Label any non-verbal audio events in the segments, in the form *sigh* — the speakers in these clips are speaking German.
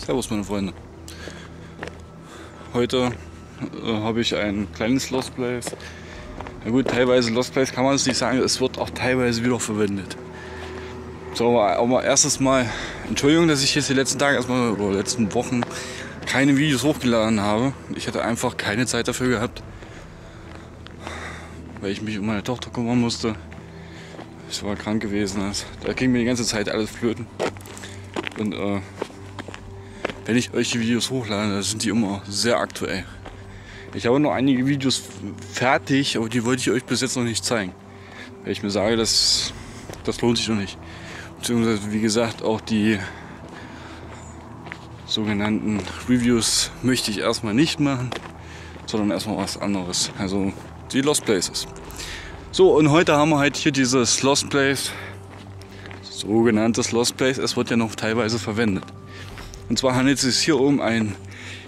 Servus meine Freunde. Heute äh, habe ich ein kleines Lost Place. Na gut, teilweise Lost Place kann man es nicht sagen, es wird auch teilweise wieder verwendet. So, aber erstes Mal, Entschuldigung, dass ich jetzt die letzten Tage erstmal oder letzten Wochen keine Videos hochgeladen habe. Ich hatte einfach keine Zeit dafür gehabt, weil ich mich um meine Tochter kümmern musste. Ich war krank gewesen. Also, da ging mir die ganze Zeit alles flöten. Und äh, wenn ich euch die Videos hochlade, sind die immer sehr aktuell. Ich habe noch einige Videos fertig, aber die wollte ich euch bis jetzt noch nicht zeigen. Weil ich mir sage, das, das lohnt sich noch nicht. Beziehungsweise, wie gesagt, auch die sogenannten Reviews möchte ich erstmal nicht machen, sondern erstmal was anderes. Also die Lost Places. So, und heute haben wir halt hier dieses Lost Place, sogenanntes Lost Place. Es wird ja noch teilweise verwendet. Und zwar handelt es sich hier um ein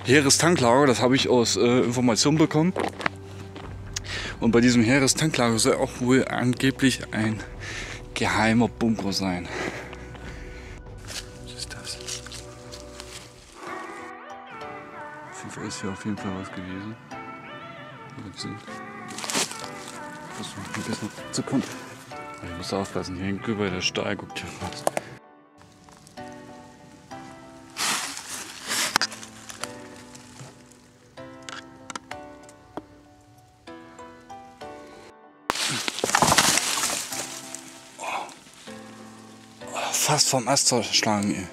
Heerestanklager. Das habe ich aus äh, Informationen bekommen. Und bei diesem Heerestanklager soll auch wohl angeblich ein geheimer Bunker sein. Was ist das? Auf ist hier auf jeden Fall was gewesen. Ich muss aufpassen, hier hängt über der Stahl, guckt hier was. Fast vom Ast zerschlagen. Ey.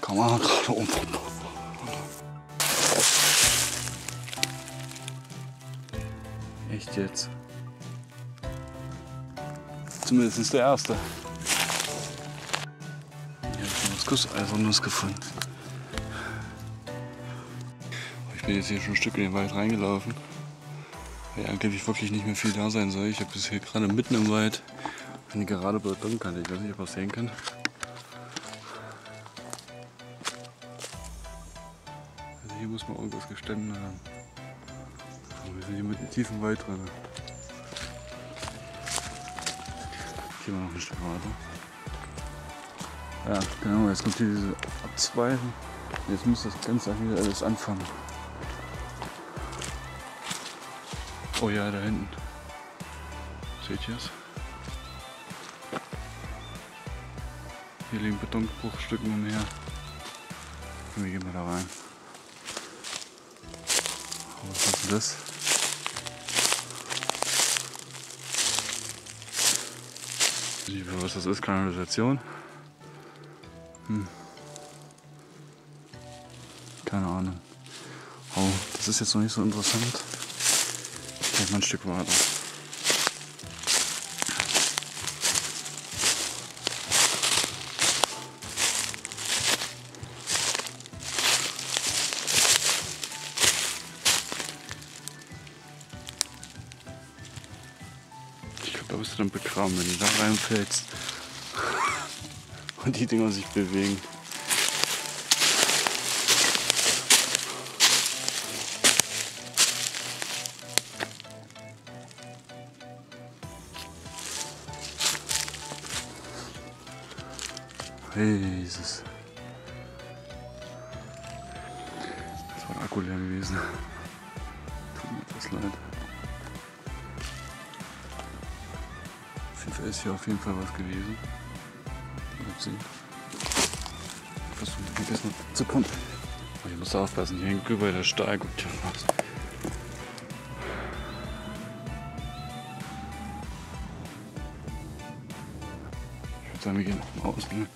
Kamera gerade um. Echt jetzt? Zumindest der erste. Hier habe ich noch was Gusseisernes gefunden. Ich bin jetzt hier schon ein Stück in den Wald reingelaufen. Weil angeblich wirklich nicht mehr viel da sein soll. Ich habe bis hier gerade mitten im Wald eine gerade Betonkante. Ich weiß nicht, ob man es sehen kann. Also hier muss man irgendwas gestanden haben. Aber wir sind hier mit einem tiefen Wald drin. Gehen wir noch ein Stück weiter. Ja, genau, jetzt kommt hier diese Abzweigung. Jetzt muss das Ganze wieder alles anfangen. Oh ja, da hinten. Seht ihr es? Hier liegen Betonbruchstücken umher. Wir gehen mal da rein. Oh, was ist denn das? Was das ist, Kanalisation. Hm. Keine Ahnung. Oh, das ist jetzt noch nicht so interessant. Gleich mal ein Stück weiter. Da bist du dann begraben, wenn du da reinfällst und die Dinger sich bewegen. Jesus. Das war ein Akku leer gewesen. Tut mir etwas leid. Fall ist hier auf jeden Fall was gewesen. Mal sehen. Ich versuche ein bisschen zu. Aber ich muss aufpassen, hier hängt über der Stahl. Guckt hier was. Ich würde sagen, wir gehen nach außen. Hier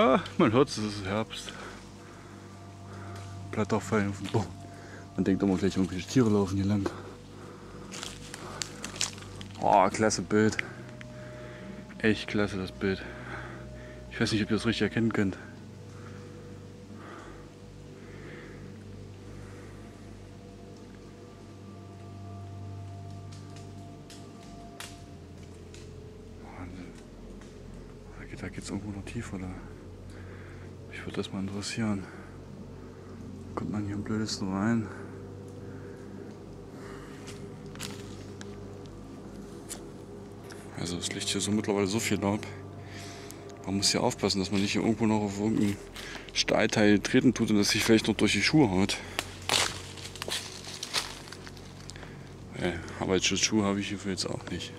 Ah, man hört es, es ist Herbst. Blätter fallen auf den Boden. Man denkt immer gleich, irgendwelche Tiere laufen hier lang. Oh, klasse Bild. Echt klasse das Bild. Ich weiß nicht, ob ihr das richtig erkennen könnt. Wahnsinn. Da geht geht's irgendwo noch tiefer da. Würde das mal interessieren. Kommt man hier am blödesten rein? Also es liegt hier so mittlerweile so viel Laub. Man muss hier aufpassen, dass man nicht hier irgendwo noch auf irgendein Stahlteil treten tut und das sich vielleicht noch durch die Schuhe haut. Äh, Arbeitsschutzschuhe habe ich hierfür jetzt auch nicht.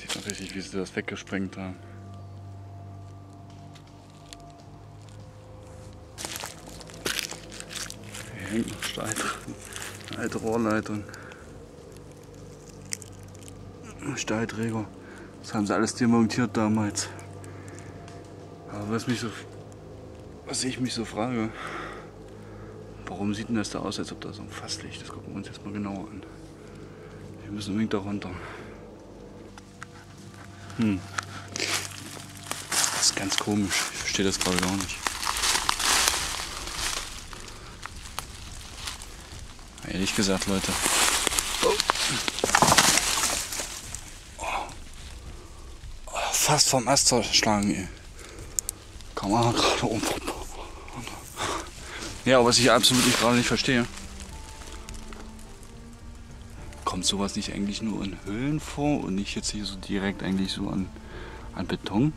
Sieht man richtig, wie sie das weggesprengt haben. Alte Rohrleitung. Stahlträger. Das haben sie alles demontiert damals. Aber was mich so, was ich mich so frage, warum sieht denn das da aus, als ob da so ein Fass liegt? Das gucken wir uns jetzt mal genauer an. Wir müssen unbedingt da runter. Hm. Das ist ganz komisch. Ich verstehe das gerade gar nicht. Ehrlich gesagt, Leute. fast vom Ast zerschlagen. Ey. Kamera gerade um. Ja, was ich absolut nicht gerade nicht verstehe. Kommt sowas nicht eigentlich nur in Höhlen vor und nicht jetzt hier so direkt eigentlich so an, an Beton?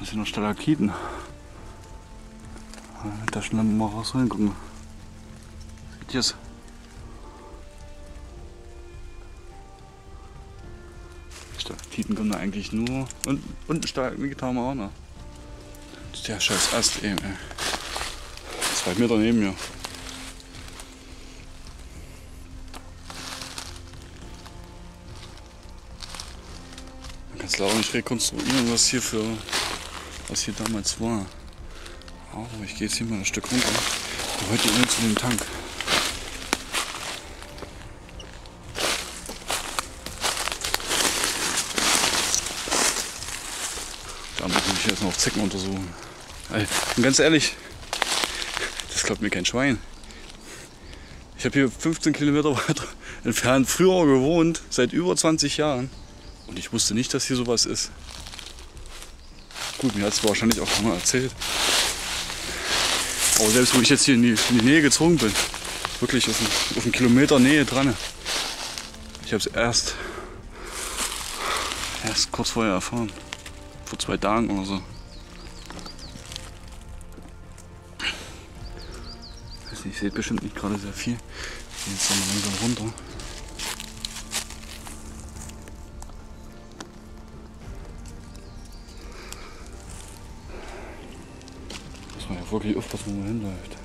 Muss hier noch Stalakiten. Da schnell mal raus reingucken. Seht ihr es? Stalaktiten kommen eigentlich nur. Und, und haben wir auch noch. Der scheiß Ast eben, ey. Zwei Meter neben mir. Man kann es leider nicht rekonstruieren, was hier für was hier damals war. Aber ich gehe jetzt hier mal ein Stück runter. Und heute immer zu dem Tank. Da muss ich jetzt noch Zecken untersuchen. Und ganz ehrlich, das glaubt mir kein Schwein. Ich habe hier 15 Kilometer weiter *laughs* entfernt früher gewohnt, seit über 20 Jahren. Und ich wusste nicht, dass hier sowas ist. Gut, mir hat es wahrscheinlich auch schon mal erzählt. Aber selbst wo ich jetzt hier in die, in die Nähe gezogen bin, wirklich auf einen, auf einen Kilometer Nähe dran, ich habe es erst, erst kurz vorher erfahren. Vor zwei Tagen oder so. Ihr seht bestimmt nicht gerade sehr viel. Ich jetzt mal langsam runter. Muss man ja wirklich aufpassen, wo man hinläuft.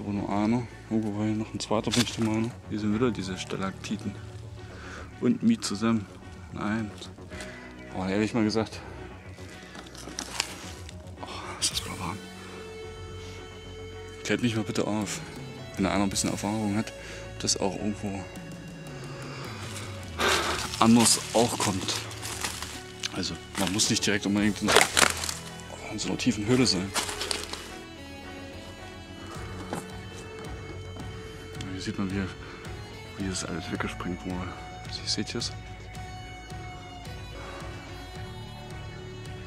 Ist aber nur einer. Oh, wobei noch ein zweiter bin ich der Meinung. Hier sind wieder diese Stalaktiten. Und Miet zusammen. Nein. Aber ehrlich mal gesagt. Oh, ist das wieder warm. Klärt mich mal bitte auf. Wenn einer ein bisschen Erfahrung hat, ob das auch irgendwo anders auch kommt. Also man muss nicht direkt unbedingt in, in so einer tiefen Höhle sein. Hier sieht man, wie, wie das alles weggesprengt wurde. Sie seht ihr es?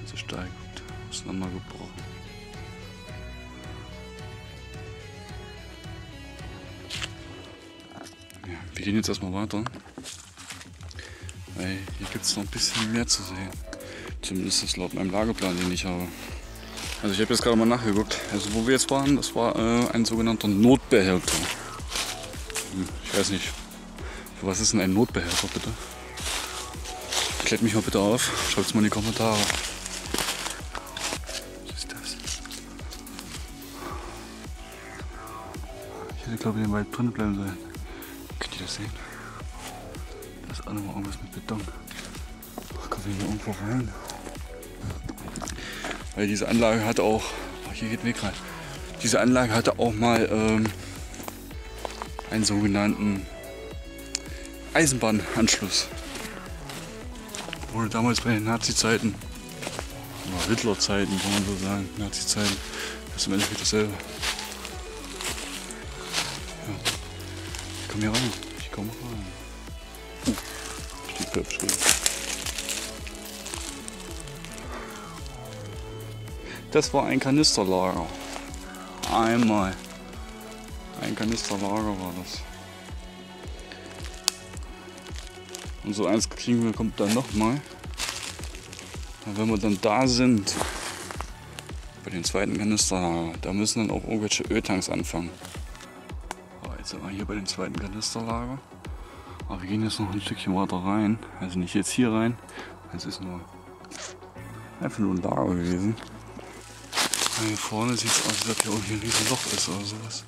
So steigt, ist nochmal gebrochen. Ja, wir gehen jetzt erstmal weiter. Weil hier gibt es noch ein bisschen mehr zu sehen. Zumindest ist laut meinem Lageplan, den ich habe. Also ich habe jetzt gerade mal nachgeguckt. Also wo wir jetzt waren, das war äh, ein sogenannter Notbehälter. Ich weiß nicht, für was ist denn ein Notbehälter bitte? Klärt mich mal bitte auf, schreibt es mal in die Kommentare. Was ist das? Ich hätte glaube ich den Wald drin bleiben sollen. Könnt ihr das sehen? Da ist auch noch mal irgendwas mit Beton. Kommen wir hier irgendwo rein? Weil diese Anlage hatte auch, oh, hier geht Weg rein. Diese Anlage hatte auch mal ähm, einen sogenannten Eisenbahnanschluss. Wurde damals bei den Nazi-Zeiten, oder Hitler-Zeiten kann man so sagen, Nazi-Zeiten, das ist im Endeffekt dasselbe. Ja. Ich komme hier rein, ich komme rein. Uh, steht Pöpf geschrieben. Das war ein Kanisterlager. Einmal. Ein Kanisterlager war das. Und so eins kriegen wir kommt dann nochmal. Wenn wir dann da sind, bei den zweiten Kanisterlager, da müssen dann auch irgendwelche Öltanks anfangen. Aber jetzt sind wir hier bei dem zweiten Kanisterlager. Aber wir gehen jetzt noch ein Stückchen weiter rein. Also nicht jetzt hier rein. Es ist nur einfach nur ein Lager gewesen. Hier vorne sieht es aus, als ob hier irgendwie ein riesen Loch ist oder sowas.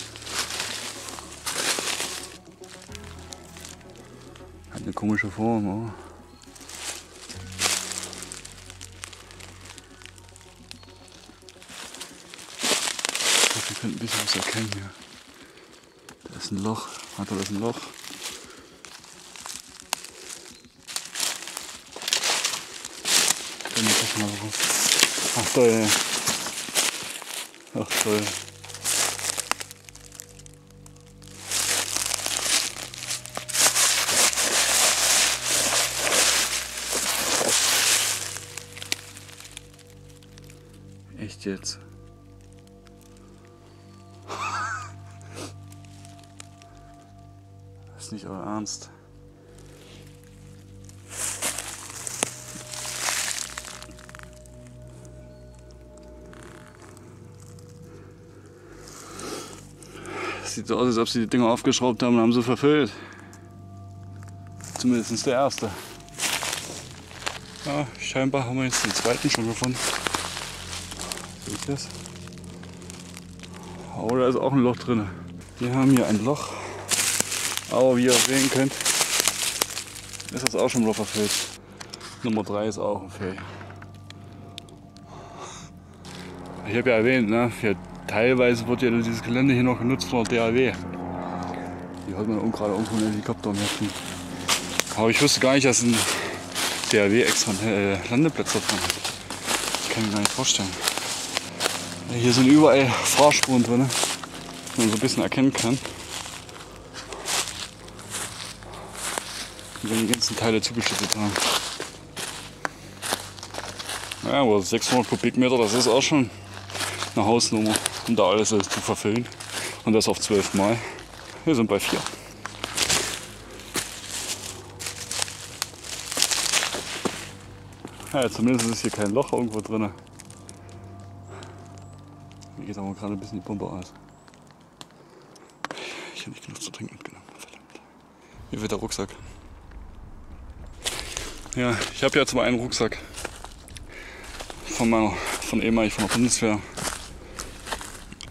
Hat eine komische Form? Ich glaube, wir könnten ein bisschen was erkennen hier. Da ist ein Loch. Hat er das ein Loch? Ach toll. Ach toll. Jetzt? Das *laughs* ist nicht euer Ernst. sieht so aus, als ob sie die Dinger aufgeschraubt haben und haben sie verfüllt. Zumindest der erste. Ja, scheinbar haben wir jetzt den zweiten schon gefunden. Seht ihr das? Oh, da ist auch ein Loch drin. Wir haben hier ein Loch. Aber wie ihr sehen könnt, ist das auch schon mal verfüllt. Nummer 3 ist auch okay. Ich habe ja erwähnt, ne, für teilweise wird ja dieses Gelände hier noch genutzt von der DAW. Hier hat man gerade irgendwo einen Helikopter im. Aber ich wusste gar nicht, dass ein DAW extra äh, Landeplatz dran hat. Das kann ich mir gar nicht vorstellen. Hier sind überall Fahrspuren drin, die man so ein bisschen erkennen kann. Und wenn die ganzen Teile zugeschüttet haben. Ja, aber 600 Kubikmeter, das ist auch schon eine Hausnummer um da alles zu verfüllen. Und das auf zwölf Mal. Wir sind bei vier. Ja, zumindest ist hier kein Loch irgendwo drin. Geht aber gerade ein bisschen die Pumpe aus. Ich habe nicht genug zu trinken mitgenommen. Verdammt. Hier wird der Rucksack. Ja, ich habe ja zum einen Rucksack von meiner, von ehemalig von der Bundeswehr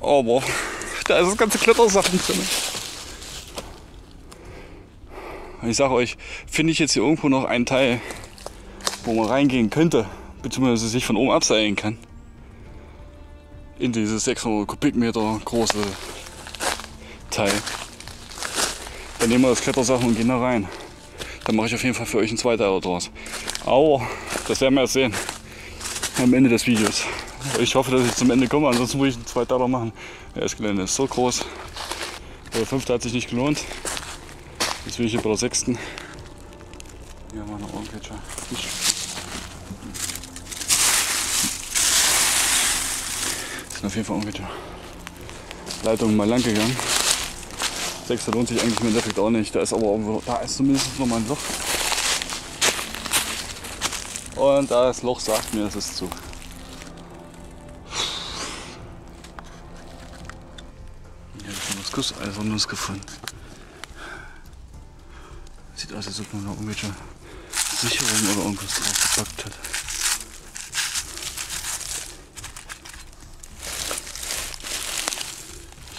aber da ist das ganze Klettersachen drin. Ich sage euch, finde ich jetzt hier irgendwo noch einen Teil, wo man reingehen könnte, beziehungsweise sich von oben abseilen kann. In dieses 600 Kubikmeter große Teil. Dann nehmen wir das Klettersachen und gehen da rein. Dann mache ich auf jeden Fall für euch ein Zweiteiler draus. Aber das werden wir jetzt sehen am Ende des Videos. Ich hoffe, dass ich zum Ende komme, ansonsten muss ich einen Zweiteiler machen. das Gelände ist so groß. Der fünfte hat sich nicht gelohnt. Jetzt bin ich hier bei der sechsten. Hier haben wir noch irgendwelche ist auf jeden Fall Unwetter. Leitung mal lang gegangen. 6 lohnt sich eigentlich im Endeffekt auch nicht. Da ist aber irgendwo, da ist zumindest noch mal ein Loch. Und das Loch sagt mir, es ist zu. Hier habe ich schon was gefunden. Sieht aus, als ob man eine irgendwelche Sicherung oder irgendwas draufgepackt hat.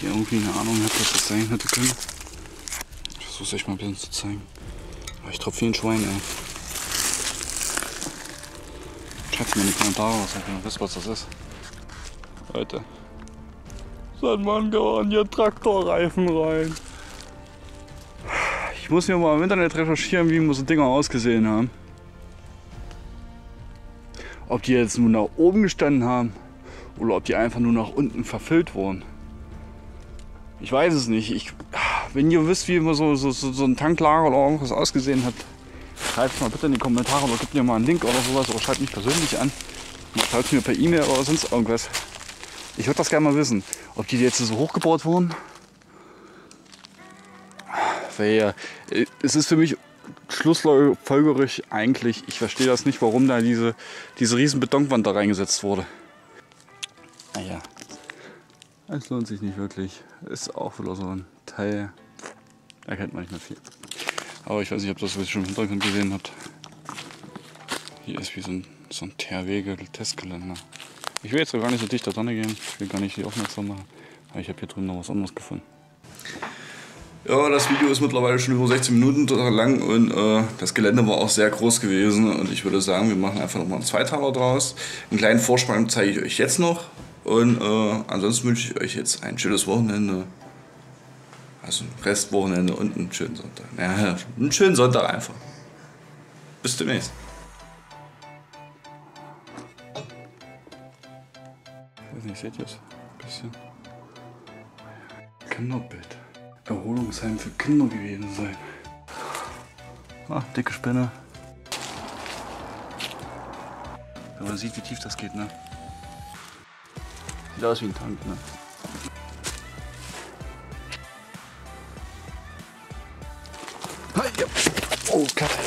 Hier irgendwie eine Ahnung hat, was das sein hätte können. Ich versuche es euch mal ein bisschen zu zeigen. Aber ich tropfe wie ein Schwein, ey. Schreibt mir in die Kommentare, was ihr wisst, was das ist. Leute. Seit wann gehören hier Traktorreifen rein? Ich muss mir mal im Internet recherchieren, wie so Dinger ausgesehen haben. Ob die jetzt nur nach oben gestanden haben oder ob die einfach nur nach unten verfüllt wurden. Ich weiß es nicht. Ich, wenn ihr wisst, wie so, so, so ein Tanklager oder irgendwas ausgesehen hat, schreibt es mal bitte in die Kommentare oder gebt mir mal einen Link oder sowas oder schreibt mich persönlich an. Schreibt mir per E-Mail oder sonst irgendwas. Ich würde das gerne mal wissen, ob die jetzt so hochgebaut wurden. Weil es ist für mich schlussfolgerig eigentlich, ich verstehe das nicht, warum da diese, diese riesen Betonwand da reingesetzt wurde. Naja, es lohnt sich nicht wirklich. Ist auch wieder so ein Teil, da kennt man nicht mehr viel. Aber ich weiß nicht, ob das was schon im Hintergrund gesehen habt. Hier ist wie so ein, so ein Terwege-Testgeländer. Ich will jetzt gar nicht so dicht da dran gehen. Ich will gar nicht die aufmerksam machen. Aber ich habe hier drüben noch was anderes gefunden. Ja, das Video ist mittlerweile schon über 16 Minuten lang und äh, das Gelände war auch sehr groß gewesen. Und ich würde sagen, wir machen einfach nochmal einen Zweiteiler draus. Einen kleinen Vorspann zeige ich euch jetzt noch. Und äh, ansonsten wünsche ich euch jetzt ein schönes Wochenende. Also ein Restwochenende und einen schönen Sonntag. Ja, *laughs* einen schönen Sonntag einfach. Bis demnächst. Ich weiß nicht, seht ihr es? Ein bisschen. Kinderbild. Erholungsheim für Kinder gewesen sein. Ah, dicke Spinne. Wenn man sieht, wie tief das geht, ne? Sieht aus wie ein Tank, ne? Oh Gott.